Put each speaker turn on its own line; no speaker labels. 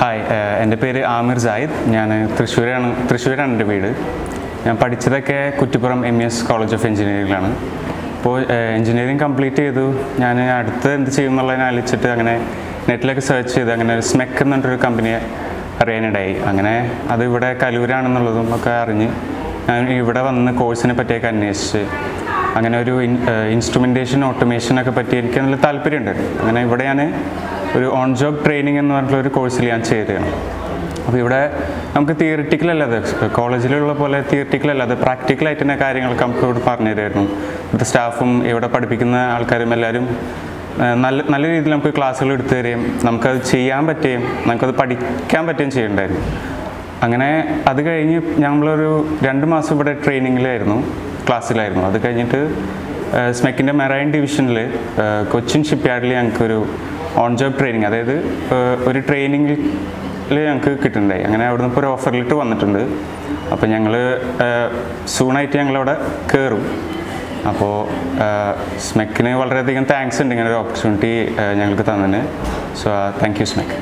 Hi എന്റെ പേര് Aamir Zayed. ഞാൻ തൃശ്ശൂരാണ് തൃശ്ശൂരാണ് എന്റെ വീട്. ഞാൻ പഠിച്ചതൊക്കെ Kuttippuram M S college of എഞ്ചിനീയറിംഗിലാണ് അപ്പോൾ എഞ്ചിനീയറിംഗ് കംപ്ലീറ്റ് ചെയ്തു. ഞാൻ അടുത്ത് എന്ത് ചെയ്യും എന്നുള്ളതിനെ ആലോചിച്ചിട്ട് അങ്ങനെ നെറ്റിലൊക്കെ സെർച്ച് ചെയ്ത് അങ്ങനെ ഒരു സ്മെക്ക് എന്ന് കമ്പനിയെ അറിയാനിടയായി. അങ്ങനെ അത് ഇവിടെ കലൂരാണെന്നുള്ളതും ഒക്കെ അറിഞ്ഞ് ഞാൻ ഇവിടെ വന്ന് കോഴ്സിനെ പറ്റിയൊക്കെ അന്വേഷിച്ച് അങ്ങനെ ഒരു ഇൻസ്ട്രുമെന്റേഷൻ ഓട്ടോമേഷനൊക്കെ പറ്റി എനിക്ക് നല്ല താല്പര്യമുണ്ട്. അങ്ങനെ ഇവിടെ ഞാൻ ഒരു ഓൺ ജോബ് ട്രെയിനിങ് എന്ന് പറഞ്ഞിട്ടുള്ള ഒരു കോഴ്സിൽ ഞാൻ ചേരുകയാണ് അപ്പോൾ ഇവിടെ നമുക്ക് തിയറിറ്റിക്കൽ അല്ലാതെ കോളേജിലുള്ള പോലെ തിയറിറ്റിക്കൽ അല്ലാതെ പ്രാക്ടിക്കലായിട്ട് തന്നെ കാര്യങ്ങളൊക്കെ നമുക്ക് ഇവിടെ പറഞ്ഞു തരുമായിരുന്നു ഇവിടുത്തെ സ്റ്റാഫും ഇവിടെ പഠിപ്പിക്കുന്ന ആൾക്കാരും എല്ലാവരും നല്ല നല്ല രീതിയിൽ നമുക്ക് ക്ലാസ്സുകൾ എടുത്തു തരികയും നമുക്കത് ചെയ്യാൻ പറ്റുകയും നമുക്കത് പഠിക്കാൻ പറ്റുകയും ചെയ്യണ്ടായിരുന്നു. അങ്ങനെ അത് കഴിഞ്ഞ് ഞങ്ങളൊരു രണ്ട് മാസം ഇവിടെ ട്രെയിനിങ്ങിലായിരുന്നു ക്ലാസ്സിലായിരുന്നു അത് കഴിഞ്ഞിട്ട് സ്മെക്കിന്റെ മെറൈൻ ഡിവിഷനിൽ കൊച്ചിൻ ഷിപ്പ് യാർഡിൽ ഞങ്ങൾക്കൊരു ഓൺ ജോബ് ട്രെയിനിങ് അതായത് ഒരു ട്രെയിനിങ്ങിൽ ഞങ്ങൾക്ക് കിട്ടുന്നുണ്ടായി അങ്ങനെ അവിടെ നിന്ന് ഇപ്പോൾ ഒരു ഓഫറിലിട്ട് വന്നിട്ടുണ്ട്. അപ്പോൾ ഞങ്ങൾ സൂണായിട്ട് ഞങ്ങളവിടെ കയറും അപ്പോൾ സ്മെക്കിന് വളരെയധികം താങ്ക്സ് ഉണ്ട് ഇങ്ങനെ ഒരു ഓപ്പർച്യൂണിറ്റി ഞങ്ങൾക്ക് തന്നതിന്. So thank you സ്മെക്ക്